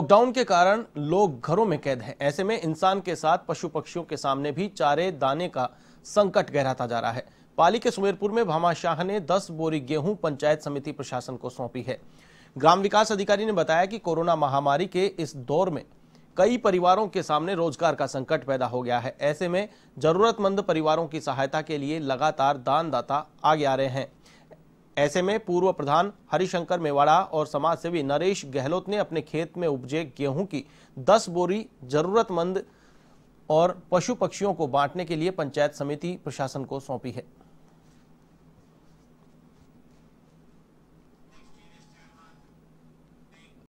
Lockdown के कारण लोग घरों में कैद हैं। ऐसे में इंसान के साथ पशु पक्षियों के सामने भी चारे दाने का संकट गहराता जा रहा है। पाली के सुमेरपुर में भामाशाह ने 10 बोरी गेहूँ पंचायत समिति प्रशासन को सौंपी है। ग्राम विकास अधिकारी ने बताया कि कोरोना महामारी के इस दौर में कई परिवारों के सामने रोज़गार का संकट पैदा हो गया है। ऐसे में जरूरतमंद परिवारों की सहायता के लिए लगातार दानदाता आगे आ रहे हैं। ऐसे में पूर्व प्रधान हरिशंकर मेवाड़ा और समाज सेवी नरेश गहलोत ने अपने खेत में उपजे गेहूँ की 10 बोरी जरूरतमंद और पशु पक्षियों को बांटने के लिए पंचायत समिति प्रशासन को सौंपी है।